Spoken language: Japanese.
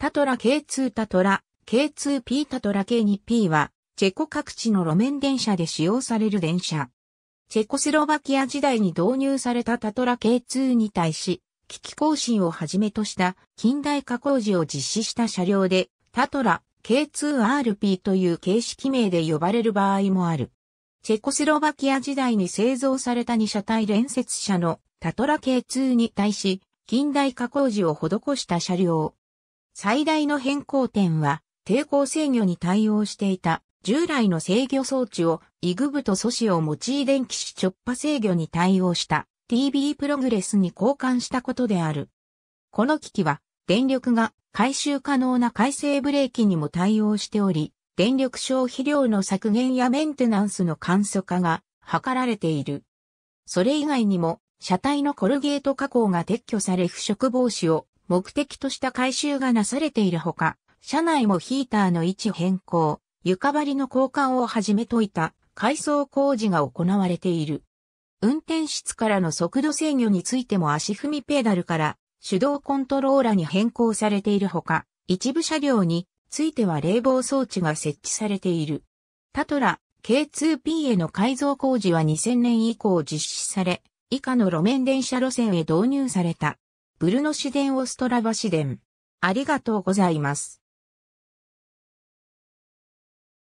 タトラ K2 タトラ、K2P タトラ K2P は、チェコ各地の路面電車で使用される電車。チェコスロバキア時代に導入されたタトラ K2 に対し、機器更新をはじめとした近代化工事を実施した車両で、タトラ K2RP という形式名で呼ばれる場合もある。チェコスロバキア時代に製造された2車体連接車のタトラ K2 に対し、近代化工事を施した車両。最大の変更点は、抵抗制御に対応していた従来の制御装置をイグブと素子を用い電気子直波制御に対応した TB プログレスに交換したことである。この機器は電力が回収可能な回生ブレーキにも対応しており、電力消費量の削減やメンテナンスの簡素化が図られている。それ以外にも、車体のコルゲート加工が撤去され腐食防止を目的とした回収がなされているほか、車内もヒーターの位置変更、床張りの交換をはじめといた改装工事が行われている。運転室からの速度制御についても足踏みペダルから手動コントローラに変更されているほか、一部車両については冷房装置が設置されている。タトラ K2P への改造工事は2000年以降実施され、以下の路面電車路線へ導入された。ブルノ市電オストラバ市電。ありがとうございます。